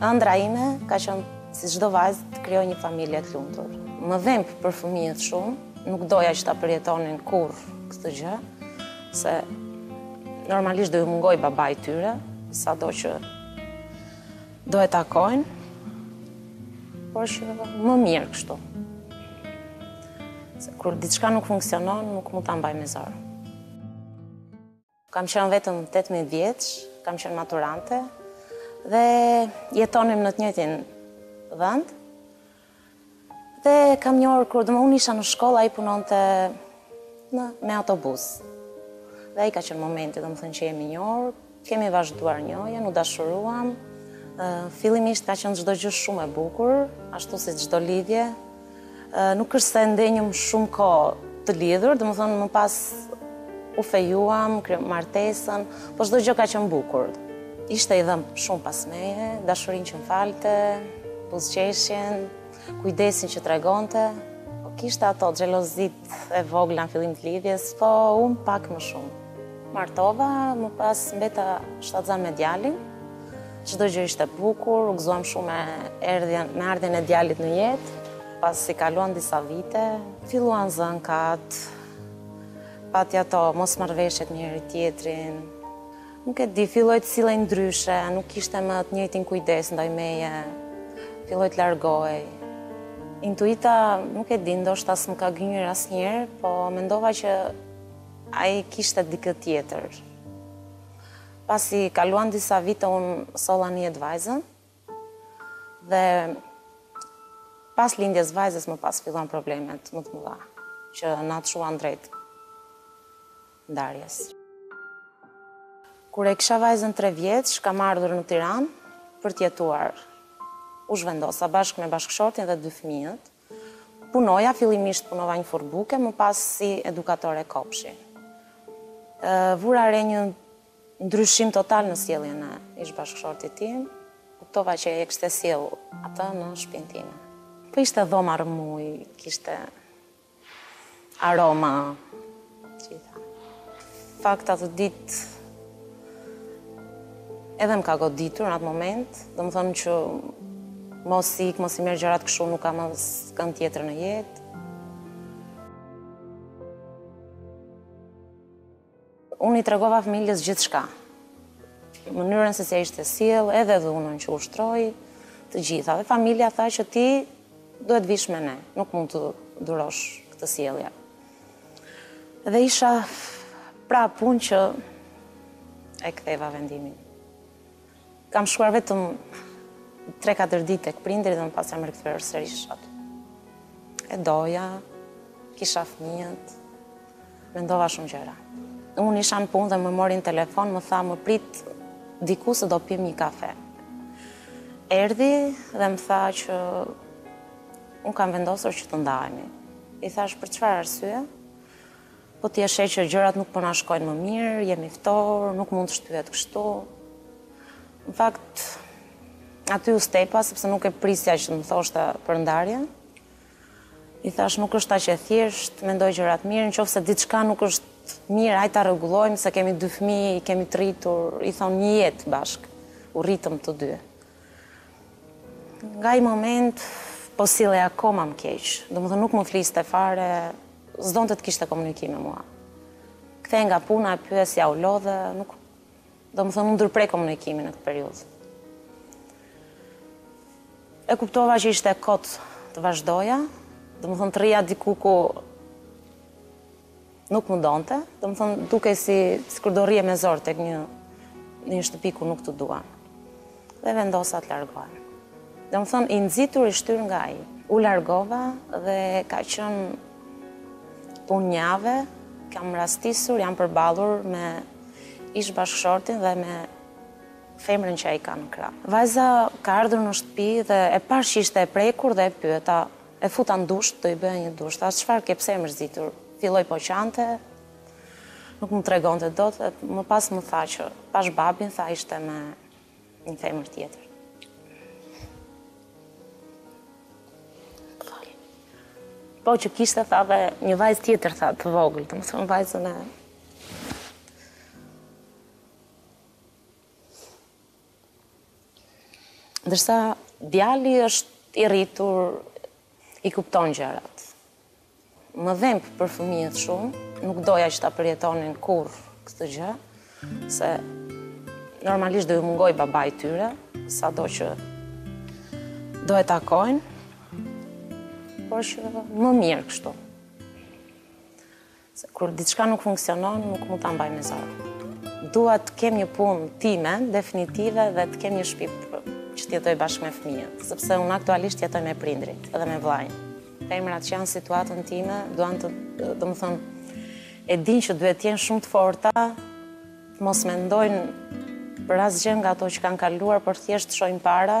Ëndra ime ka qenë si çdo vajzë të krijoj një familje të lumtur. Më dhemb për fëmijët shumë, nuk doja që ta përjetonin kurrë këtë gjë, se normalisht do ju mungojë babai tyre, sado që do e takojnë, por që më mirë kështu. Se kur diçka nuk funksionon, nuk mund ta mbaj me zor. Kam qenë vetëm 18 vjeç, kam qenë maturante dhe jetonim në të njëjtin vend. Dhe kam njohur kur domethënë unë isha në shkollë, ai punonte me autobus. Dhe ai ka qenë momenti, domethënë që jemi njohur, Kemi vazhduar njohjen, u dashuruam. Fillimisht ka qenë çdo gjë shumë e bukur, ashtu si çdo lidhje. Nuk është se ndenjëm shumë kohë të lidhur, domethënë më pas u fejuam, kryem martesën, po çdo gjë ka qenë bukur. Ishte i dhënë shumë pas meje, dashurinë që më falte, buzëqeshjen, kujdesin që tregonte, po kishte ato xhelozitë e vogla në fillim të lidhjes, po unë pak më shumë. Martova, më pas mbeta shtatzënë me djalin, çdo gjë ishte bukur, u gëzuam shumë me ardhjen e djalit në jetë, pasi kaluan disa vite, filluan zënkat, pati ato mosmarrëveshjet me njëri-tjetrin, Nuk e di, filloi të sillej ndryshe, nuk kishte më të njëjtin kujdes ndaj meje. Filloi të largohej. Intuita, nuk e di, ndoshta s'më ka gënjyer asnjëherë, po mendova që ai kishte dikë tjetër. Pasi kaluan disa vite, unë solla në jetë vajzën dhe pas lindjes vajzës më pas filluan problemet më të mëdha që na çuan drejt ndarjes. Kur e kisha vajzën tre vjeç, kam ardhur në Tiranë për të jetuar. U zhvendosa bashkë me bashkëshortin dhe dy fëmijët. Punoja, fillimisht punova një furrë buke, më pas si edukatore kopshi. Vura re një ndryshim total në sjelljen e ish-bashkëshortit tim, kuptova që e kishte sjellë atë në shpinë time. Po ishte dhoma rrëmujë, kishte Aroma. Gjitha. Fakt atë ditë edhe më ka goditur në atë moment, domethënë që mos ik, mos i merr gjërat kështu, nuk ka më askënd tjetër në jetë. Unë i tregova familjes gjithçka. Mënyrën se si ishte sjellë, edhe dhunën që ushtroi, të gjitha. Dhe familja tha që ti duhet vijsh me ne, nuk mund të durosh këtë sjellje. Dhe isha prapë unë që e ktheva vendimin. Kam shkuar vetëm tre katër ditë tek prindërit dhe më pas jam rikthyer sërish aty. E doja, kisha fëmijët, mendova shumë gjëra. Unë isha në punë dhe më mori në telefon, më tha më prit diku se do pim një kafe. Erdhi dhe më tha që unë kam vendosur që të ndahemi. I thashë për çfarë arsye? Po ti e sheh që gjërat nuk po na shkojnë më mirë, jemi ftohur, nuk mund të shtyhet kështu. Në fakt, aty u stepa, sepse nuk e prisja që më thoshte për ndarje. I thashë, nuk është aq e thjeshtë, mendoji gjërat mirë, në qoftë se diçka nuk është mirë, hajt ta rregullojmë, se kemi dy fmijë, i kemi të rritur, i thonë një jetë bashkë, u rritëm të dy. Nga ai moment po sillej akoma më keq. Domethënë nuk më fliste fare, s'donte të kishte komunikim me mua. Kthehej nga puna e pyesja u lodhe, nuk domethënë u ndërpre komunikimi në këtë periudhë. E kuptova që ishte kot të vazhdoja, domethënë të rrija diku ku nuk më donte, domethënë dukej si sikur do rrije me zor tek një në një shtëpi ku nuk të duan. Dhe vendosa të largohem. Domethënë i nxitur i shtyrë nga ai. U largova dhe ka qenë punë javë, kam rastisur, jam përballur me ish bashkëshortin dhe me femrën që ai ka në krah. Vajza ka ardhur në shtëpi dhe e pashë që ishte e prekur dhe e pyeta, E futa në dush do i bëja një dush. Thashë çfarë ke pse je mërzitur? Filloi po qante. Nuk më tregonte dot e më pas më tha që pashë babin tha ishte me një femër tjetër. Po që kishte tha dhe një vajzë tjetër tha të vogël, domethënë vajzën e Ndërsa djali është i rritur, i kupton gjërat. Më dhemb për fëmijët shumë, nuk doja që ta përjetonin kurrë këtë gjë, se normalisht do ju mungojë babai i tyre, sado që do e takojnë, por që më mirë kështu. Se kur diçka nuk funksionon, nuk mund ta mbaj me zor. Dua të kem një punë timen, definitive dhe të kem një shtëpi që të jetoj bashkë me fëmijët, sepse unë aktualisht jetoj me prindrit edhe me vllain. Femrat që janë në situatën time, duan të, domethënë, e dinë që duhet të jenë shumë të forta, të mos mendojnë për asgjë nga ato që kanë kaluar, por thjesht të shohin para,